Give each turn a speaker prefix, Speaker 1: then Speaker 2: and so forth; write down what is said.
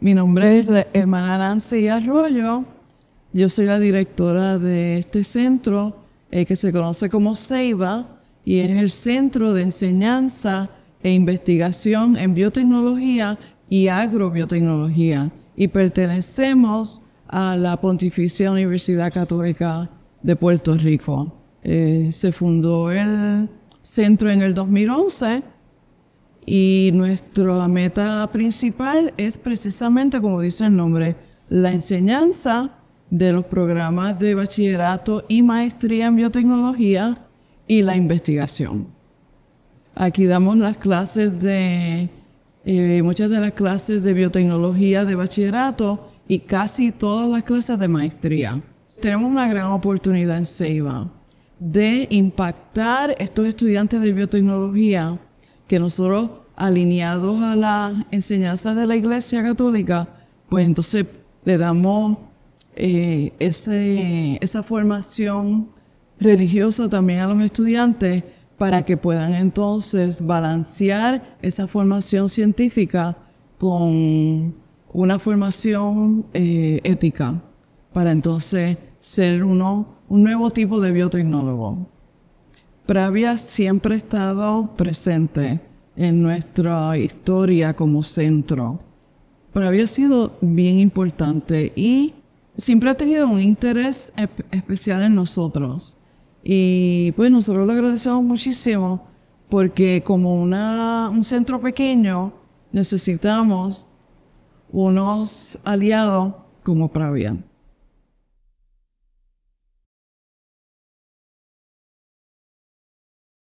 Speaker 1: Mi nombre es la hermana Nancy Arroyo. Yo soy la directora de este centro eh, que se conoce como CEIBA y es el Centro de Enseñanza e Investigación en Biotecnología y Agrobiotecnología. Y pertenecemos a la Pontificia Universidad Católica de Puerto Rico. Eh, se fundó el centro en el 2011 y nuestra meta principal es precisamente, como dice el nombre, la enseñanza de los programas de bachillerato y maestría en biotecnología y la investigación. Aquí damos las clases de, eh, muchas de las clases de biotecnología de bachillerato y casi todas las clases de maestría. Tenemos una gran oportunidad en Ceiba de impactar estos estudiantes de biotecnología que nosotros alineados a la enseñanza de la Iglesia Católica, pues entonces le damos eh, esa formación religiosa también a los estudiantes para que puedan entonces balancear esa formación científica con una formación eh, ética, para entonces ser uno, un nuevo tipo de biotecnólogo. Pravia siempre ha estado presente en nuestra historia como centro. Pero había sido bien importante y siempre ha tenido un interés especial en nosotros. Y pues nosotros lo agradecemos muchísimo porque como una, un centro pequeño necesitamos unos aliados como Pravia.